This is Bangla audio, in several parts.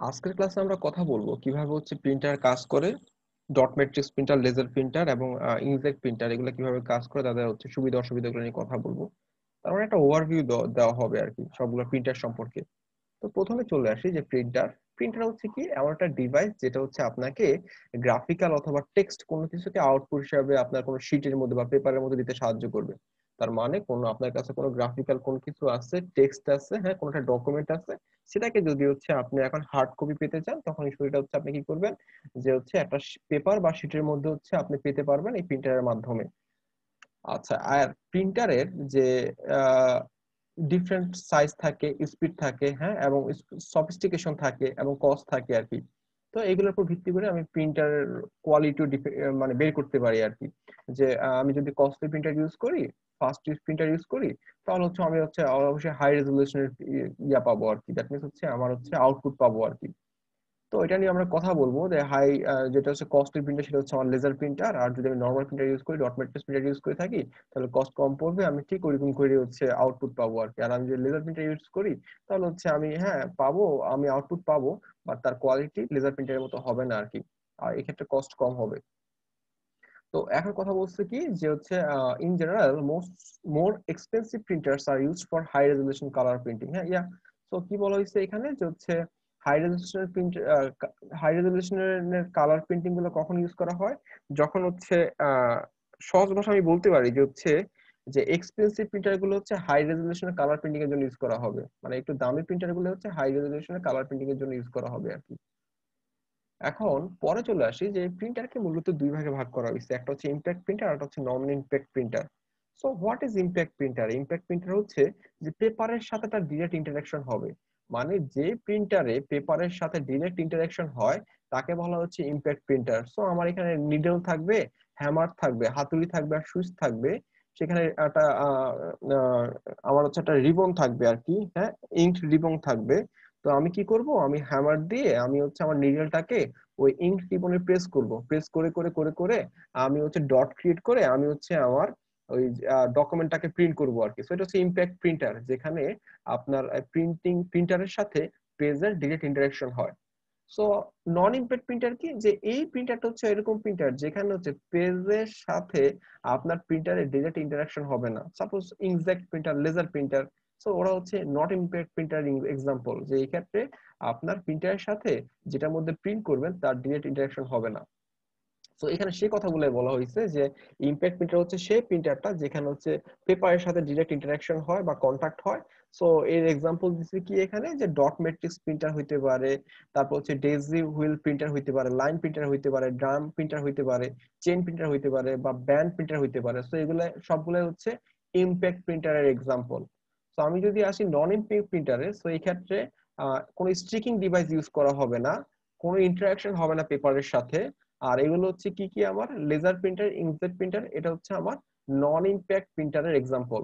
আজকের ক্লাসে আমরা কথা বলব কীভাবে হচ্ছে প্রিন্টার কাজ করে dot matrix printer laser printer এবং ইনজেক্ট প্রিন্টার এগুলো কীভাবে কাজ করে, তাদের হচ্ছে সুবিধা অসুবিধাগুলো নিয়ে কথা বলব। তার মানে একটা ওভারভিউ দেওয়া হবে আর কি সবগুলো প্রিন্টার সম্পর্কে। তো প্রথমে চলে আসি যে প্রিন্টার প্রিন্টার হচ্ছে কি এমন একটা ডিভাইস যেটা হচ্ছে আপনাকে গ্রাফিক্যাল অথবা টেক্সট কোনো কিছুকে আউটপুট হিসাবে আপনার কোনো শিটের মধ্যে বা পেপারের মধ্যে দিতে সাহায্য করবে। তার মানে কোনো আপনার কাছে কোনো গ্রাফিক্যাল কোন কিছু আছে টেক্সট আছে হ্যাঁ কোনো একটা ডকুমেন্ট আছে, সেটাকে যদি হচ্ছে আপনি এখন হার্ড কপি পেতে চান, তখন সেটা হচ্ছে আপনি কি করবেন? যে হচ্ছে একটা পেপার বা শিটের মধ্যে হচ্ছে আপনি পেতে পারবেন এই প্রিন্টারের মাধ্যমে। আচ্ছা আর প্রিন্টারের যে ডিফারেন্ট সাইজ থাকে স্পিড থাকে হ্যাঁ এবং সফিস্টিকেশন থাকে, এবং কস্ট থাকে আর কি। তো এগুলোর উপর ভিত্তি করে আমি প্রিন্টার কোয়ালিটি মানে বের করতে পারি আর কি যে আমি যদি কস্টলি প্রিন্টার ইউজ করি ফাস্ট প্রিন্টার ইউজ করি, তাহলে হচ্ছে আমি হচ্ছে অবশ্যই হাই রেজলিউশনের ইয়া পাবো আর কি দ্যাট মিনস হচ্ছে আমার হচ্ছে আউটপুট পাবো আর কি তো এটা নিয়ে আমরা কথা বলব যে হাই যেটা হচ্ছে কস্টলি প্রিন্টার সেটা হচ্ছে আমার লেজার প্রিন্টার আর যদি আমি নর্মাল প্রিন্টার ইউজ করি ডট ম্যাট্রিক্স প্রিন্টার ইউজ করে থাকি, তাহলে কস্ট কম পড়বে, আমি ঠিক ওইরকম করে হচ্ছে আউটপুট পাবো আর কি। আর আমি যদি লেজার প্রিন্টার ইউজ করি, তাহলে হচ্ছে আমি হ্যাঁ পাবো, আমি আউটপুট পাবো বাট তার কোয়ালিটি লেজার প্রিন্টারের মতো হবে না আর কি। আর এক্ষেত্রে কস্ট কম হবে। তো এখন কথা বলছে কি, যে হচ্ছে in general most more expensive printers are used for high resolution colour printing হ্যাঁ ইয়া সো কি বলা হয়েছে এখানে? যে হচ্ছে হাই রেজলিউশনের প্রিন্ট হাই কালার প্রিন্টিংগুলো কখন ইউজ করা হয়? যখন হচ্ছে সহজ ভাষা আমি বলতে পারি যে হচ্ছে, যে এক্সপেন্সিভ প্রিন্টারগুলো হচ্ছে হাই রেজলিউশনের কালার প্রিন্টিং এর জন্য ইউজ করা হবে। মানে একটু দামি প্রিন্টারগুলো হচ্ছে হাই রেজলিউশনের কালার প্রিন্টিং এর জন্য ইউজ করা হবে আর কি। এখন পরে চলে আসি যে প্রিন্টারকে মূলত দুই ভাগে ভাগ করা হয়েছে। একটা হচ্ছে ইম্প্যাক্ট প্রিন্টার আর একটা হচ্ছে non impact printer so what is impact printer impact printer হচ্ছে যে পেপারের সাথে তার ডিরেক্ট ইন্টারাকশন হবে। মানে যে প্রিন্টারে পেপারের সাথে ডিরেক্ট ইন্টারাকশন হয়, তাকে বলা হচ্ছে ইম্প্যাক্ট প্রিন্টার সো আমার এখানে নিডল থাকবে হ্যামার থাকবে, হাতুড়ি থাকবে আর সুইচ থাকবে। সেখানে একটা আমার হচ্ছে একটা রিবন থাকবে আর কি হ্যাঁ? ইঙ্ক রিবন থাকবে। তো আমি কি করব? আমি হ্যামার দিয়ে আমি হচ্ছে আমার নিডলটাকে ওই ইঙ্ক রিবনে প্রেস করব। প্রেস করে করে করে করে আমি হচ্ছে ডট ক্রিয়েট করে আমি হচ্ছে আমার ওই ডকুমেন্টটাকে প্রিন্ট করব আর কি। সো এটা হচ্ছে ইমপ্যাক্ট প্রিন্টার যেখানে আপনার প্রিন্টিং প্রিন্টারের সাথে পেজের ডিরেক্ট ইন্টারাকশন হয়। সো নন ইমপ্যাক্ট প্রিন্টার কি? যে এই প্রিন্টারটা হচ্ছে এরকম প্রিন্টার যেখানে হচ্ছে পেজের সাথে আপনার প্রিন্টারের ডিরেক্ট ইন্টারাকশন হবে না। Suppose inkjet printer laser printer so ওরা হচ্ছে নট ইম্প্যাক্ট প্রিন্টার এক্সাম্পল যে এই ক্ষেত্রে আপনার প্রিন্টারের সাথে যেটার মধ্যে প্রিন্ট করবেন, তার ডিরেক্ট ইন্টারাকশন হবে না। তো এখানে সেই কথাগুলো বলা হয়েছে যে ইম্প্যাক্ট প্রিন্টার হচ্ছে সেই প্রিন্টারটা যেখানে হচ্ছে পেপারের সাথে ডিরেক্ট ইন্টারাকশন হয় বা কন্টাক্ট হয়। সো এর এক্সাম্পল দিচ্ছি কি এখানে? যে ডট ম্যাট্রিক্স প্রিন্টার হইতে পারে, তারপর হচ্ছে ডেজি হুইল প্রিন্টার হইতে পারে লাইন প্রিন্টার হইতে পারে ড্রাম প্রিন্টার হইতে পারে চেন প্রিন্টার হইতে পারে বা ব্যান্ড প্রিন্টার হইতে পারে। সো এগুলো সবগুলো হচ্ছে ইম্প্যাক্ট প্রিন্টারের এক্সাম্পল সো আমি যদি আসি নন ইম্প্যাক্ট প্রিন্টারে সো এই ক্ষেত্রে কোনো স্ট্রিকিং ডিভাইস ইউজ করা হবে না, কোনো ইন্টারাকশন হবে না পেপারের সাথে। আর এগুলো হচ্ছে কি কি আমার? লেজার প্রিন্টার ইনজেট প্রিন্টার এটা হচ্ছে আমার নন ইম্প্যাক্ট প্রিন্টারের এক্সাম্পল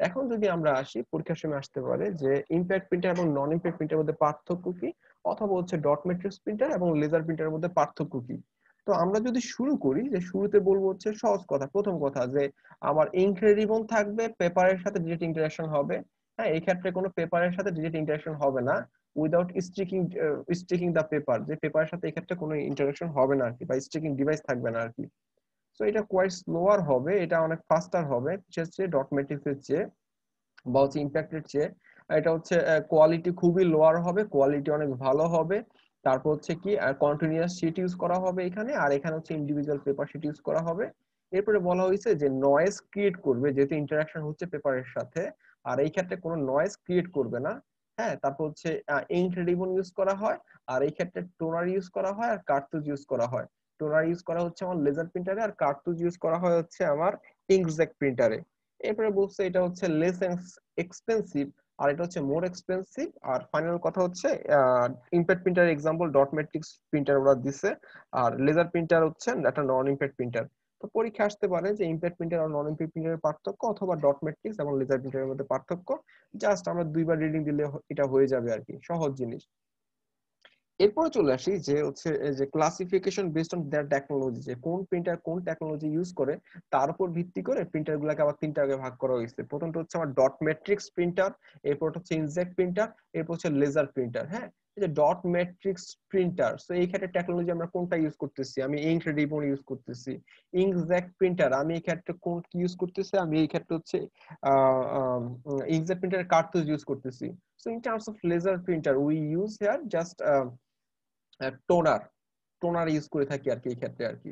এখন যদি আমরা আসি, পরীক্ষার সময় আসতে পারে যে ইম্প্যাক্ট প্রিন্টার এবং নন ইম্প্যাক্ট প্রিন্টারের মধ্যে পার্থক্য কি? অথবা হচ্ছে ডট ম্যাট্রিক্স প্রিন্টার এবং লেজার প্রিন্টারের মধ্যে পার্থক্য কি? তো আমরা যদি শুরু করি, যে শুরুতে বলব হচ্ছে সহজ কথা, প্রথম কথা যে আমার ইঙ্ক রিবন থাকবে পেপারের সাথে ডিরেক্ট ইন্টারাকশন হবে। হ্যাঁ এই ক্ষেত্রে কোনো পেপারের সাথে ডিরেক্ট ইন্টারাকশন হবে না। Without sticking sticking the paper যে পেপারের সাথে এক্ষেত্রে কোনো ইন্টারাকশন হবে না আর কি বা স্টিকিং ডিভাইস থাকবে না আর কি সো এটা কোয়াইট স্লোয়ার হবে, এটা অনেক ফাস্টার হবে হচ্ছে ডট ম্যাট্রিক্স এর চেয়ে, বা হচ্ছে ইম্প্যাক্টের চেয়ে, এটা হচ্ছে কোয়ালিটি খুবই লোয়ার হবে কোয়ালিটি অনেক ভালো হবে। তারপর হচ্ছে কি কন্টিনিউয়াস শিট ইউজ করা হবে এখানে, আর এখানে হচ্ছে ইন্ডিভিজুয়াল পেপার শিট ইউজ করা হবে। এরপরে বলা হয়েছে যে নয়েজ ক্রিয়েট করবে, যেহেতু ইন্টারাকশন হচ্ছে পেপারের সাথে, আর এই ক্ষেত্রে কোনো নয়েজ ক্রিয়েট করবে না। হ্যাঁ তারপর হচ্ছে ইঙ্ক রিবন ইউজ করা হয়, আর এই ক্ষেত্রে টোনার ইউজ করা হয়, আর কার্তুজ ইউজ করা হয়। টোনার ইউজ করা হচ্ছে আমার লেজার প্রিন্টারে আর কার্তুজ ইউজ করা হয় হচ্ছে আমার ইঙ্কজেক প্রিন্টারে এরপরে বলছে এটা হচ্ছে লেস এক্সপেন্সিভ আর এটা হচ্ছে মোর এক্সপেন্সিভ আর ফাইনাল কথা হচ্ছে impact printer example dot matrix printer ওরা দিছে, আর লেজার প্রিন্টার হচ্ছে একটা নন ইম্প্যাক্ট প্রিন্টার পরীক্ষা আসতে পারে যে ইম্প্যাক্ট প্রিন্টার আর নন ইম্প্যাক্ট প্রিন্টারের পার্থক্য অথবা ডট ম্যাট্রিক্স এবং লেজার প্রিন্টারের মধ্যে পার্থক্য। জাস্ট আমরা দুইবার রিডিং দিলে এটা হয়ে যাবে আর কি সহজ জিনিস। এরপরে চলে আসি যে হচ্ছে যে classification based on their technology যে কোন প্রিন্টার কোন টেকনোলজি ইউজ করে, তার উপর ভিত্তি করে প্রিন্টার গুলাকে আবার তিনটা ভাগে ভাগ করা হয়েছে। প্রথমটা হচ্ছে আমার ডট ম্যাট্রিক্স প্রিন্টার এরপর হচ্ছে ইনজেক্ট প্রিন্টার এরপর হচ্ছে লেজার প্রিন্টার হ্যাঁ? যে ডট ম্যাট্রিক্স প্রিন্টার সো এই ক্ষেত্রে টেকনোলজি আমরা কোনটা ইউজ করতেছি? আমি ইঙ্ক রিবন ইউজ করতেছি। ইঙ্কজ্যাক্ট প্রিন্টার আমি এই ক্ষেত্রে কোন ইউজ করতেছি? আমি এই ক্ষেত্রে হচ্ছে ইঙ্কজ্যাক্ট প্রিন্টার কার্তুজ ইউজ করতেছি। So in terms of laser printer we use here just toner toner use করে থাকি আর কি এই ক্ষেত্রে আর কি।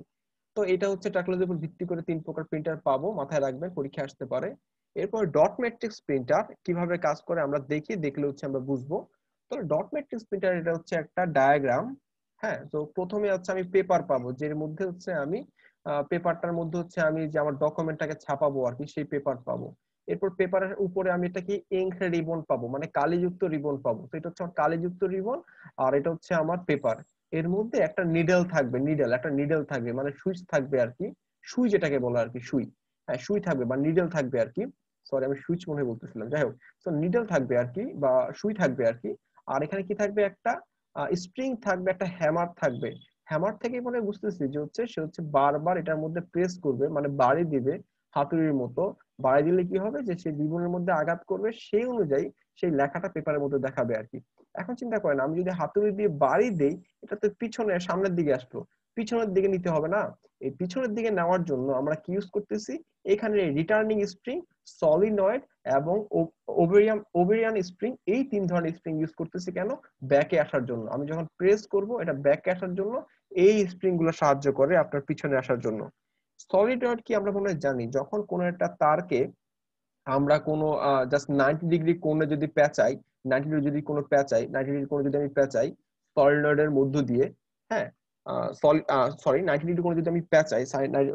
তো এটা হচ্ছে টেকনোলজির উপর ভিত্তি করে তিন প্রকার প্রিন্টার পাবো, মাথায় রাখবেন, পরীক্ষা আসতে পারে। এরপর ডট ম্যাট্রিক্স প্রিন্টার কীভাবে কাজ করে আমরা দেখি, দেখলে হচ্ছে আমরা বুঝব। তো ডট ম্যাট্রিক্স প্রিন্টার এটা হচ্ছে একটা ডায়াগ্রাম হ্যাঁ? তো প্রথমে হচ্ছে আমি পেপার পাবো, যের মধ্যে হচ্ছে আমি পেপারটার মধ্যে হচ্ছে আমি যে আমার ডকুমেন্টটাকে ছাপাবো আর কি, সেই পেপার পাবো। এরপর পেপারের উপরে আমি এটা কি ইঙ্ক রিবন পাবো মানে কালিযুক্ত রিবন পাবো। তো এটা হচ্ছে আমার কালিযুক্ত রিবন আর এটা হচ্ছে আমার পেপার এর মধ্যে একটা নিডেল থাকবে নিডেল একটা নিডেল থাকবে মানে সুইচ থাকবে আর কি। সুই যেটাকে বলে আর কি, সুই। হ্যাঁ সুই থাকবে বা নিডেল থাকবে আর কি। সরি আমি সুইচ মনে বলতেছিলাম, যাই হোক। তো নিডল থাকবে আর কি বা সুই থাকবে আর কি। আর এখানে কি থাকবে একটা স্প্রিং থাকবে, একটা হ্যামার থাকবে। হ্যামার থেকে মনে বুঝতেছি যে হচ্ছে, সে হচ্ছে বারবার এটার মধ্যে প্রেস করবে মানে বাড়ি দিবে হাতুড়ির মতো। বাড়ি দিলে কি হবে যে সে জীবনের মধ্যে আঘাত করবে, সেই অনুযায়ী সেই লেখাটা পেপারের মধ্যে দেখাবে আর কি। এখন চিন্তা করেন, আমি যদি হাতুড়ি দিয়ে বাড়ি দেই, এটা তো পিছনে, সামনের দিকে আসলো। পিছনের দিকে নিতে হবে না। এই পিছনের দিকে নেওয়ার জন্য আমরা কি ইউজ করতেছি? এখানে রিটার্নিং স্প্রিং সলিনয়েড এবং ওভেরিয়ান ওভেরিয়ান স্প্রিং এই তিন ধরনের স্প্রিং ইউজ করতেছি কেন? ব্যাকে আসার জন্য। আমি যখন প্রেস করব, এটা ব্যাকে আসার জন্য, এই স্প্রিংগুলো সাহায্য করে আপনার পিছনে আসার জন্য। সলিড সলিডয়েড কি আমরা মনে জানি? যখন কোন একটা তারকে আমরা কোনো জাস্ট নাইনটি ডিগ্রি কোণে যদি পেঁচাই নাইনটি ডিগ্রি যদি কোনো পেঁচাই নাইনটি ডিগ্রি কোণে যদি আমি পেঁচাই সলিডয়েডের মধ্য দিয়ে হ্যাঁ সরি নাইনটি ডিগ্রি কোণে যদি আমি পেঁচাই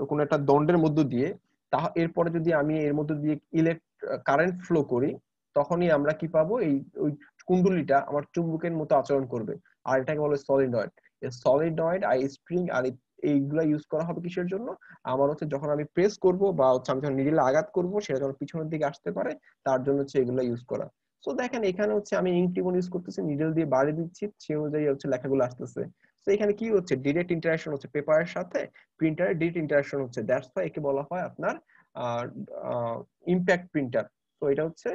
কোনো একটা দণ্ডের মধ্য দিয়ে তা এরপরে যদি আমি এর মধ্যে দিয়ে ইলেক্ট কারেন্ট ফ্লো করি, তখনই আমরা কি পাবো? এই, ওই কুণ্ডলিটা আমার চুম্বকের মতো আচরণ করবে। আর এটাকে বলে সলিডয়েড সলিডয়েড আর স্প্রিং আর এইগুলা ইউজ করা হবে কিসের জন্য? আমার হচ্ছে যখন আমি প্রেস করব বা হচ্ছে আমি যখন নিডেলে আঘাত করব, সেটা যখন পিছনের দিকে আসতে পারে, তার জন্য হচ্ছে এগুলা ইউজ করা। সো দেখেন, এখানে হচ্ছে আমি ইঙ্ক টিবন ইউজ করতেছি নিডেল দিয়ে বাড়ি দিচ্ছি, সে অনুযায়ী হচ্ছে লেখাগুলো আসতেছে। তো এখানে কি হচ্ছে? ডিরেক্ট ইন্টারাকশন হচ্ছে পেপারের সাথে প্রিন্টারের ডিরেক্ট ইন্টারাকশন হচ্ছে। দ্যাটস ওয়াই একে বলা হয় আপনার ইম্প্যাক্ট প্রিন্টার তো এটা হচ্ছে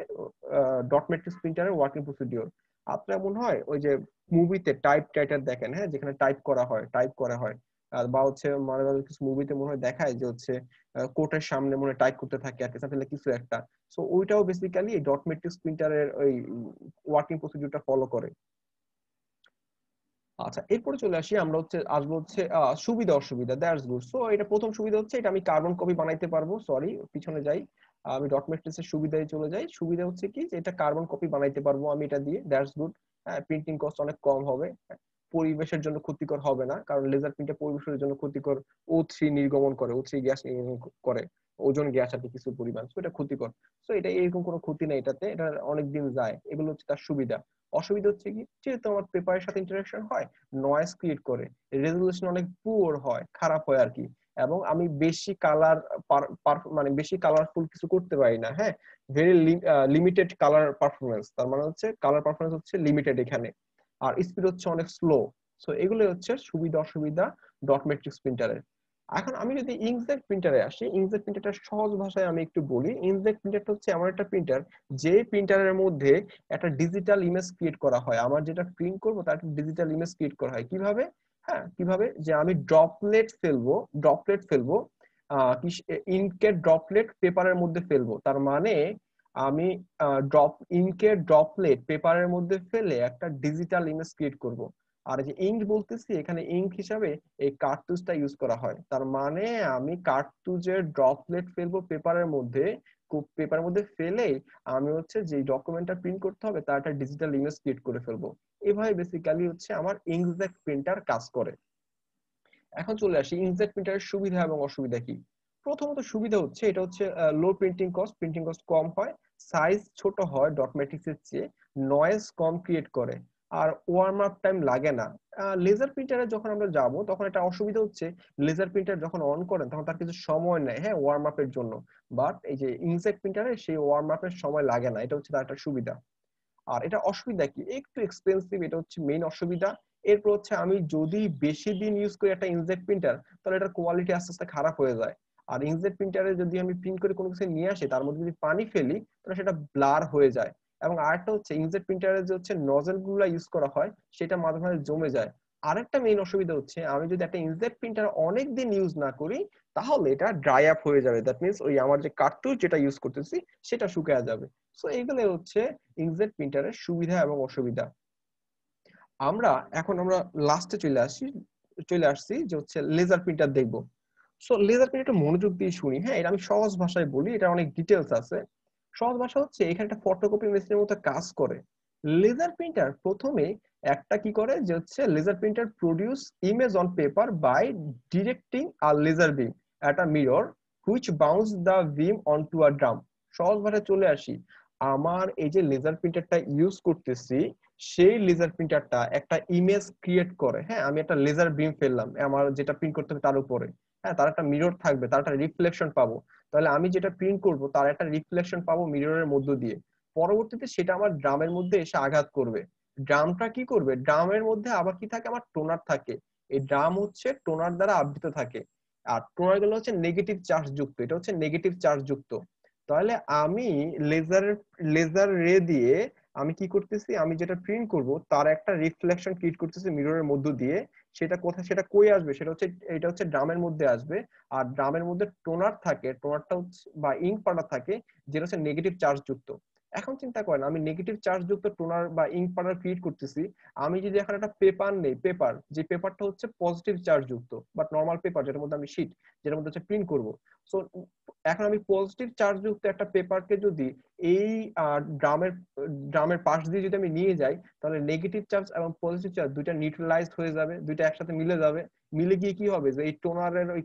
ডট ম্যাট্রিক্স প্রিন্টারের ওয়ার্কিং প্রসিডিওর আপনার মনে হয় ওই যে মুভিতে টাইপ টাইটার দেখেন হ্যাঁ? যেখানে টাইপ করা হয় টাইপ করা হয়। আর বা হচ্ছে মানে কিছু মুভিতে মনে হয় দেখায় যে হচ্ছে কোর্টের সামনে মনে টাইপ করতে থাকে আর কিছু কিছু একটা। সো ওইটাও বেসিক্যালি ডট ম্যাট্রিক্স প্রিন্টারের ওই ওয়ার্কিং প্রসিডিউরটা ফলো করে। আচ্ছা এরপরে চলে আসি আমরা হচ্ছে, আসব হচ্ছে সুবিধা, অসুবিধা দ্যাটস গুড সো এটা প্রথম সুবিধা হচ্ছে এটা আমি কার্বন কপি বানাইতে পারব সরি পিছনে যাই। আমি ডট ম্যাট্রিক্স এর সুবিধায় চলে যাই। সুবিধা হচ্ছে কি যে এটা কার্বন কপি বানাইতে পারব আমি এটা দিয়ে দ্যাটস গুড হ্যাঁ প্রিন্টিং কস্ট অনেক কম হবে। পরিবেশের জন্য ক্ষতিকর হবে না, কারণ লেজার প্রিন্টার পরিবেশের জন্য ক্ষতিকর ও থ্রি নির্গমন করে ও থ্রি গ্যাস নির্গমন করে, ওজন গ্যাস আছে কিছু পরিমাণ। সো এটা ক্ষতিকর। সো এটা এরকম কোনো ক্ষতি নেই এটাতে, এটা অনেক দিন যায়। এগুলো হচ্ছে তার সুবিধা। অসুবিধা হচ্ছে কি? যেহেতু আমার পেপারের সাথে ইন্টারাকশন হয় নয়েজ ক্রিয়েট করে রেজলিউশন অনেক পুয়ার হয়, খারাপ হয় আর কি। এবং আমি বেশি কালার মানে বেশি কালারফুল কিছু করতে পারি না হ্যাঁ? ভেরি লিমিটেড কালার পারফরমেন্স তার মানে হচ্ছে কালার পারফরমেন্স হচ্ছে লিমিটেড এখানে। আর স্পিড হচ্ছে অনেক স্লো সো এগুলো হচ্ছে সুবিধা অসুবিধা ডট ম্যাট্রিক্স প্রিন্টারের এখন আমি যদি ইঙ্কজেট প্রিন্টারে আসি ইঙ্কজেট প্রিন্টারটা সহজ ভাষায় আমি একটু বলি। ইঙ্কজেট প্রিন্টারটা হচ্ছে এমন একটা প্রিন্টার, যে প্রিন্টারের মধ্যে একটা ডিজিটাল ইমেজ ক্রিয়েট করা হয়। আমার যেটা প্রিন্ট করব, তার ডিজিটাল ইমেজ ক্রিয়েট করা হয়। কীভাবে? হ্যাঁ কীভাবে? যে আমি ড্রপলেট ফেলব ড্রপলেট ফেলব ইনকের ড্রপলেট পেপারের মধ্যে ফেলব। তার মানে আমি ড্রপ ইনকের ড্রপলেট পেপারের মধ্যে ফেলে একটা ডিজিটাল ইমেজ ক্রিয়েট করব। আর যে ইঙ্ক বলতেছি, এখানে ইঙ্ক হিসাবে এই কার্তুজটা ইউজ করা হয়। তার মানে আমি কার্তুজের ড্রপলেট ফেলব পেপারের মধ্যে পেপারের মধ্যে ফেলে আমি হচ্ছে যে ডকুমেন্টটা প্রিন্ট করতে হবে তার একটা ডিজিটাল ইমেজ ক্রিয়েট করে ফেলব। এভাবে বেসিক্যালি হচ্ছে আমার ইঙ্কজেট প্রিন্টার কাজ করে। এখন চলে আসি ইঙ্কজেট প্রিন্টারের সুবিধা এবং অসুবিধা কি? প্রথমত সুবিধা হচ্ছে, এটা হচ্ছে low printing cost printing cost কম হয় সাইজ ছোট হয় ডট ম্যাট্রিক্স এর চেয়ে নয়েজ কম ক্রিয়েট করে। আর ওয়ার্ম আপ টাইম লাগে না। লেজার প্রিন্টারে যখন আমরা যাব, তখন একটা অসুবিধা হচ্ছে লেজার প্রিন্টার যখন অন করেন, তখন তার কিছু সময় নেয় হ্যাঁ ওয়ার্ম আপের জন্য। বাট এই যে ইনসেক্ট প্রিন্টারে সেই ওয়ার্ম আপের সময় লাগে না, এটা হচ্ছে তার একটা সুবিধা। আর এটা অসুবিধা কি? একটু এক্সপেন্সিভ এটা হচ্ছে মেইন অসুবিধা। এরপর হচ্ছে আমি যদি বেশি দিন ইউজ করি একটা ইনজেক্ট প্রিন্টার তাহলে এটার কোয়ালিটি আস্তে আস্তে খারাপ হয়ে যায়। আর ইনজেক্ট প্রিন্টারে যদি আমি প্রিন্ট করে কোনো কিছু নিয়ে আসি, তার মধ্যে যদি পানি ফেলি, তাহলে সেটা ব্লার হয়ে যায়। এবং আরেকটা হচ্ছে ইনজেট প্রিন্টারে যে হচ্ছে নজেলগুলা ইউজ করা হয়, সেটা মাঝে মাঝে জমে যায়। আরেকটা মেইন অসুবিধা হচ্ছে, আমি যদি একটা ইনজেট প্রিন্টার অনেক দিন ইউজ না করি, তাহলে এটা ড্রাই আপ হয়ে যাবে। দ্যাট মিনস ওই আমার যে কার্তুজ যেটা ইউজ করতেছি, সেটা শুকিয়ে যাবে। সো এইগুলো হচ্ছে ইনজেট প্রিন্টারের সুবিধা এবং অসুবিধা। আমরা এখন আমরা লাস্টে চলে আসি, চলে আসছি যে হচ্ছে লেজার প্রিন্টার দেখব। সো লেজার প্রিন্টার মনোযোগ দিয়ে শুনি। হ্যাঁ এটা আমি সহজ ভাষায় বলি এটা অনেক ডিটেলস আছে। সহজ ভাষা হচ্ছে এখানে একটা ফটোকপি মেশিনের মতো কাজ করে। লেজার প্রিন্টার প্রথমে একটা কি করে? যে হচ্ছে laser printer produce image on paper by directing a laser beam a mirror which bounce the beam on to a drum সহজ ভাষায় চলে আসি। আমার এই যে লেজার প্রিন্টারটা ইউজ করতেছি, সেই লেজার প্রিন্টারটা একটা ইমেজ ক্রিয়েট করে। হ্যাঁ আমি একটা লেজার বিম ফেললাম, আমার যেটা প্রিন্ট করতে হবে তার উপরে। হ্যাঁ তার একটা মিরর থাকবে, তার একটা রিফ্লেকশন পাবো। তাহলে আমি যেটা প্রিন্ট করব, তার একটা রিফ্লেকশন পাবো মিররের মধ্য দিয়ে। পরবর্তীতে সেটা আমার ড্রামের মধ্যে এসে আঘাত করবে। ড্রামটা কি করবে? ড্রামের মধ্যে আবার কি থাকে? আমার টোনার থাকে। এই ড্রাম হচ্ছে টোনার দ্বারা আবৃত থাকে। আর টোনারগুলো হচ্ছে নেগেটিভ চার্জ যুক্ত। এটা হচ্ছে নেগেটিভ চার্জ যুক্ত। তাহলে আমি লেজার লেজার রে দিয়ে আমি কি করতেছি? আমি যেটা প্রিন্ট করব, তার একটা রিফ্লেকশন ক্রিয়েট করতেছি মিররের মধ্য দিয়ে। সেটা কোথায়, সেটা কই আসবে? সেটা হচ্ছে, এটা হচ্ছে ড্রামের মধ্যে আসবে। আর ড্রামের মধ্যে টোনার থাকে, টোনারটা হচ্ছে, বা ইঙ্ক পাউডার থাকে, যেটা হচ্ছে নেগেটিভ চার্জ যুক্ত। এখন চিন্তা করেন, আমি নেগেটিভ চার্জ যুক্ত টোনার বা ইঙ্ক পাউডার ক্রিয়েট করতেছি, আমি যদি এখন একটা পেপার নেই পেপার যে পেপারটা হচ্ছে পজিটিভ চার্জ যুক্ত বাট নর্মাল পেপার যেটার মধ্যে আমি শীট যেটার মধ্যে হচ্ছে প্রিন্ট করব সো এখন আমি পজিটিভ চার্জ যুক্ত একটা পেপারকে যদি এই ড্রামের ড্রামের পাশ দিয়ে যদি আমি নিয়ে যাই, তাহলে নেগেটিভ চার্জ এবং পজিটিভ চার্জ দুইটা নিউট্রালাইজড হয়ে যাবে, দুইটা একসাথে মিলে যাবে। মিলে গিয়ে কি হবে? যে এই টোনারের ওই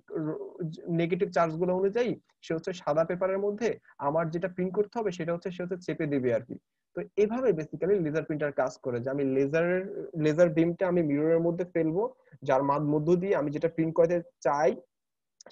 নেগেটিভ চার্জগুলো অনুযায়ী সে হচ্ছে সাদা পেপারের মধ্যে আমার যেটা প্রিন্ট করতে হবে, সেটা হচ্ছে সে হচ্ছে চেপে দিবে আর কি। তো এভাবে বেসিক্যালি লেজার প্রিন্টার কাজ করে যে আমি লেজারের লেজার বিমটা আমি মিররের মধ্যে ফেলব, যার মধ্য দিয়ে আমি যেটা প্রিন্ট করতে চাই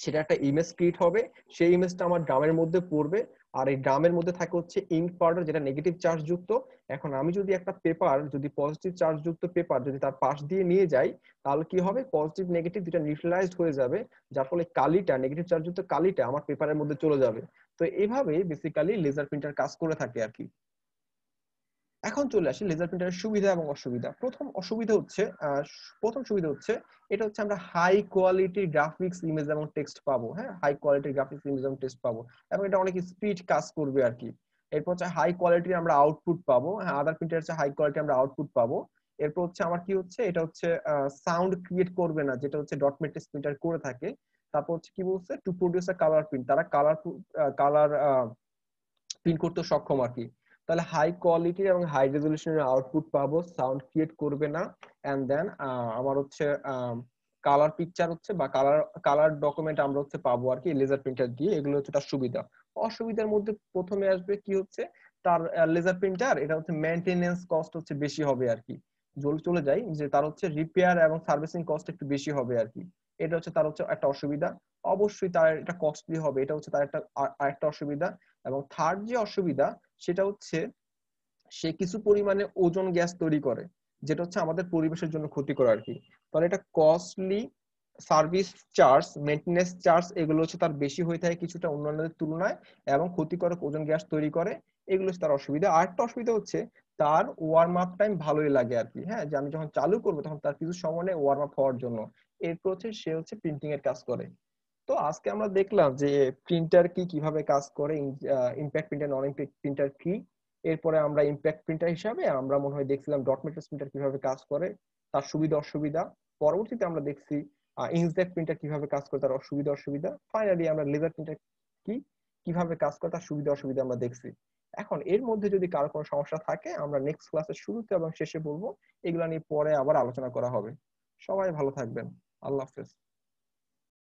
সেটা একটা ইমেজ ক্রিয়েট হবে, সেই ইমেজটা আমার ড্রামের মধ্যে পড়বে, আর এই ড্রামের মধ্যে থাকে হচ্ছে ইঙ্ক পাউডার যেটা নেগেটিভ চার্জ যুক্ত। এখন আমি যদি একটা পেপার যদি পজিটিভ চার্জ যুক্ত পেপার যদি তার পাশ দিয়ে নিয়ে যাই, তাহলে কি হবে? পজিটিভ নেগেটিভ দুটা নিউট্রালাইজড হয়ে যাবে, যার ফলে কালিটা নেগেটিভ চার্জ যুক্ত কালিটা আমার পেপারের মধ্যে চলে যাবে। তো এইভাবে বেসিক্যালি লেজার প্রিন্টার কাজ করে থাকে আর কি। এখন চলে আসি লেজার প্রিন্টারের সুবিধা এবং অসুবিধা। প্রথম অসুবিধা হচ্ছে প্রথম সুবিধা হচ্ছে, এটা হচ্ছে আমরা হাই কোয়ালিটি গ্রাফিক্স ইমেজ এবং টেক্সট পাবো হ্যাঁ? হাই কোয়ালিটি গ্রাফিক্স ইমেজ এবং টেক্সট পাবো এবং এটা অনেক স্পিড কাজ করবে আর কি। এরপর হচ্ছে হাই কোয়ালিটির আমরা আউটপুট পাবো হ্যাঁ? আদার প্রিন্টার হচ্ছে হাই কোয়ালিটি আমরা আউটপুট পাবো। এরপর হচ্ছে আমার কি হচ্ছে? এটা হচ্ছে সাউন্ড ক্রিয়েট করবে না, যেটা হচ্ছে ডট মেট্রিক্স প্রিন্টার করে থাকে। তারপর হচ্ছে কি বলছে? To produce a colour print তারা কালার কালার প্রিন্ট করতে সক্ষম আর কি। তাহলে হাই কোয়ালিটি এবং হাই রেজলিউশনের আউটপুট পাবো সাউন্ড ক্রিয়েট করবে না এন্ড দেন আমার হচ্ছে কালার পিকচার হচ্ছে বা কালার কালার ডকুমেন্ট আমরা হচ্ছে পাবো আর কি লেজার প্রিন্টার দিয়ে, এগুলো হচ্ছে তার সুবিধা। অসুবিধার মধ্যে প্রথমে আসবে কি হচ্ছে, তার লেজার প্রিন্টার এটা হচ্ছে মেইনটেনেন্স কস্ট হচ্ছে বেশি হবে আর কি। জল চলে যায়, যে তার হচ্ছে রিপেয়ার এবং সার্ভিসিং কস্ট একটু বেশি হবে আর কি। এটা হচ্ছে তার হচ্ছে একটা অসুবিধা। অবশ্যই তার এটা কস্টলি হবে, এটা হচ্ছে তার একটা আরেকটা অসুবিধা। এবং থার্ড যে অসুবিধা সেটা হচ্ছে সে কিছু পরিমাণে ওজন গ্যাস তৈরি করে, যেটা হচ্ছে আমাদের পরিবেশের জন্য ক্ষতিকর আর কি তাহলে এটা costly service charge maintenance charge এগুলো হচ্ছে তার বেশি হয়ে থাকে কিছুটা অন্যান্যদের তুলনায় এবং ক্ষতিকারক ওজন গ্যাস তৈরি করে, এগুলো হচ্ছে তার অসুবিধা। আরেকটা অসুবিধা হচ্ছে তার ওয়ার্ম আপ টাইম ভালোই লাগে আর কি হ্যাঁ? যে আমি যখন চালু করব তখন তার কিছু সময় নেই ওয়ার্ম আপ হওয়ার জন্য। এরপর হচ্ছে সে হচ্ছে প্রিন্টিং এর কাজ করে। তো আজকে আমরা দেখলাম যে প্রিন্টার কি কীভাবে কাজ করে impact printer non impact printer কি? এরপরে আমরা ইম্প্যাক্ট প্রিন্টার হিসাবে আমরা মনে হয় দেখছিলাম ডট মেট্রিক্স প্রিন্টার কীভাবে কাজ করে, তার সুবিধা, অসুবিধা। পরবর্তীতে আমরা দেখছি ইনজেক্ট প্রিন্টার কীভাবে কাজ করে, তার অসুবিধা অসুবিধা। ফাইনালি আমরা লেজার প্রিন্টার কি, কীভাবে কাজ করে, তার সুবিধা, অসুবিধা আমরা দেখছি। এখন এর মধ্যে যদি কারও কোনো সমস্যা থাকে, আমরা নেক্সট ক্লাসের শুরুতে এবং শেষে বলব, এগুলা নিয়ে পরে আবার আলোচনা করা হবে। সবাই ভালো থাকবেন। আল্লাহ হাফেজ।